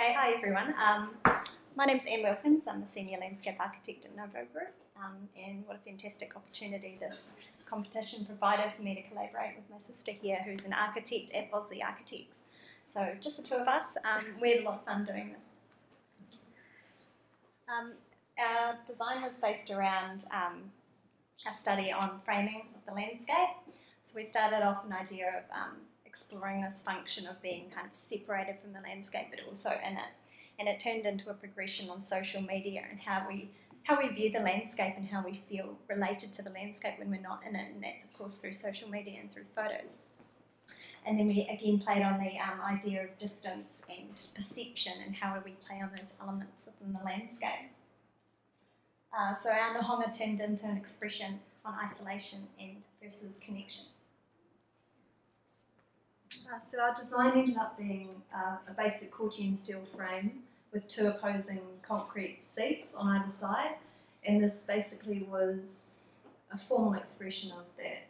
Okay, hi everyone. Um, my name's Anne Wilkins. I'm the Senior Landscape Architect at Novo Group, um, and what a fantastic opportunity this competition provided for me to collaborate with my sister here, who's an architect at Bossley Architects. So, just the two of us. Um, we had a lot of fun doing this. Um, our design was based around um, a study on framing of the landscape. So, we started off an idea of um, exploring this function of being kind of separated from the landscape but also in it. And it turned into a progression on social media and how we how we view the landscape and how we feel related to the landscape when we're not in it, and that's of course through social media and through photos. And then we again played on the um, idea of distance and perception and how we play on those elements within the landscape. Uh, so our Nohonga turned into an expression on isolation and versus connection. Uh, so our design ended up being uh, a basic Corten steel frame with two opposing concrete seats on either side, and this basically was a formal expression of that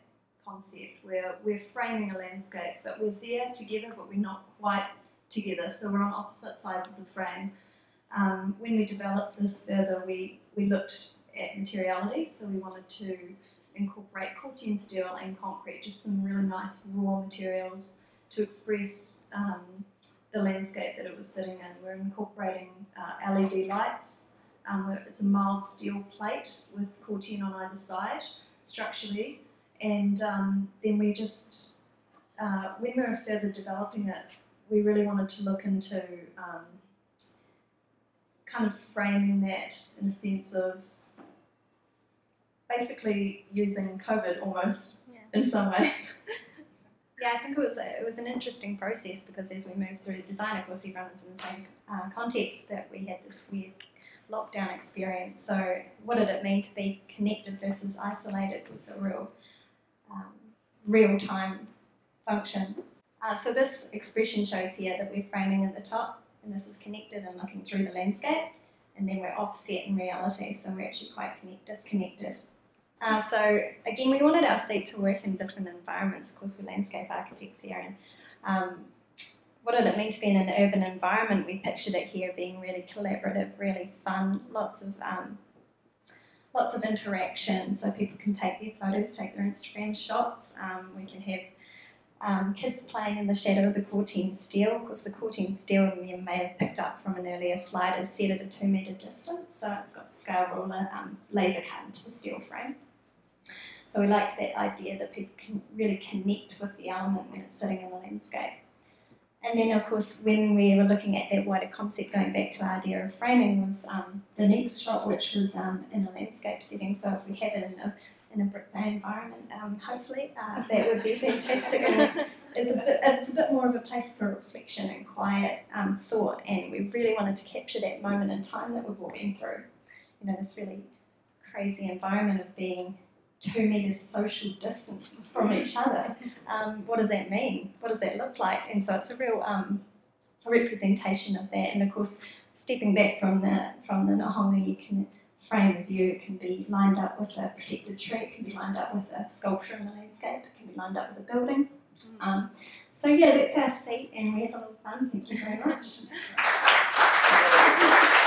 concept. Where we're framing a landscape, but we're there together, but we're not quite together, so we're on opposite sides of the frame. Um, when we developed this further, we, we looked at materiality, so we wanted to incorporate Corten steel and concrete, just some really nice raw materials to express um, the landscape that it was sitting in. We're incorporating uh, LED lights. Um, it's a mild steel plate with Corten on either side structurally, and um, then we just, uh, when we were further developing it, we really wanted to look into um, kind of framing that in a sense of basically using COVID almost yeah. in some ways. Yeah, I think it was a, it was an interesting process because as we moved through the design, of course, everyone's in the same uh, context that we had this weird lockdown experience. So, what did it mean to be connected versus isolated was a real um, real time function. Uh, so, this expression shows here that we're framing at the top, and this is connected and looking through the landscape, and then we're offset in reality, so we're actually quite connect, disconnected. Uh, so again, we wanted our seat to work in different environments. Of course, we're landscape architects here, and um, what did it mean to be in an urban environment? We pictured it here being really collaborative, really fun, lots of um, lots of interaction, so people can take their photos, take their Instagram shots. Um, we can have um, kids playing in the shadow of the Corten steel, because the Corten steel you may have picked up from an earlier slide is set at a two metre distance, so it's got the scale ruler um, laser cut into the. So we liked that idea that people can really connect with the element when it's sitting in the landscape. And then, of course, when we were looking at that wider concept, going back to our idea of framing, was um, the next shot, which was um, in a landscape setting. So if we had it in a, in a Brick Bay environment, um, hopefully uh, that would be fantastic. And it's a, bit, it's a bit more of a place for reflection and quiet um, thought, and we really wanted to capture that moment in time that we've all been through. You know, this really crazy environment of being two metres social distance from each other. Um, what does that mean? What does that look like? And so it's a real um, representation of that. And of course, stepping back from the from the Nohonga, you can frame a view. It can be lined up with a protected tree. It can be lined up with a sculpture in the landscape. It can be lined up with a building. Mm. Um, so yeah, that's our seat, and we had a little fun. Thank you very much.